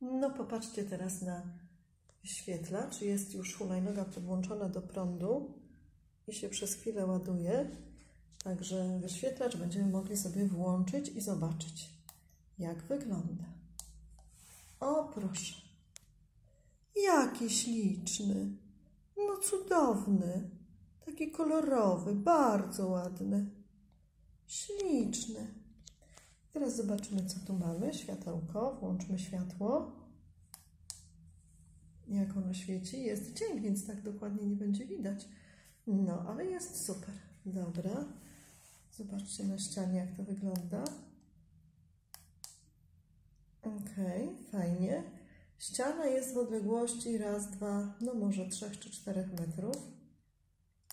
No popatrzcie teraz na wyświetlacz. Jest już hulajnoga podłączona do prądu i się przez chwilę ładuje. Także wyświetlacz będziemy mogli sobie włączyć i zobaczyć, jak wygląda. O, proszę. Jaki śliczny. No cudowny. Taki kolorowy, bardzo ładny. Śliczny. Teraz zobaczymy, co tu mamy. Światełko. Włączmy światło. Jak ono świeci? Jest dzień, więc tak dokładnie nie będzie widać. No, ale jest super. Dobra. Zobaczcie na ścianie, jak to wygląda. Ok, fajnie. Ściana jest w odległości raz, dwa, no może trzech czy czterech metrów.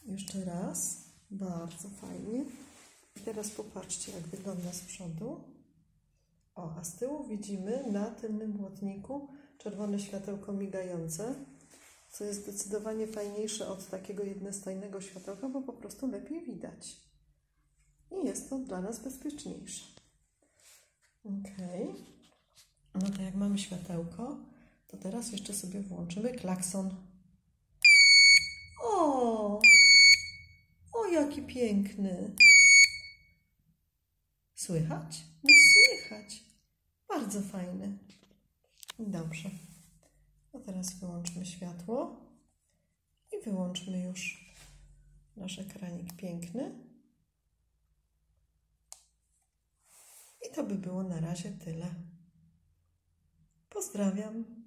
Jeszcze raz. Bardzo fajnie. I teraz popatrzcie, jak wygląda z przodu. O, a z tyłu widzimy na tylnym błotniku czerwone światełko migające, co jest zdecydowanie fajniejsze od takiego jednostajnego światełka, bo po prostu lepiej widać. I jest to dla nas bezpieczniejsze. Ok. No to jak mamy światełko, to teraz jeszcze sobie włączymy klakson. O! O, jaki piękny! Słychać? No słychać. Bardzo fajny. Dobrze. A teraz wyłączmy światło i wyłączmy już nasz ekranik piękny. I to by było na razie tyle. Pozdrawiam.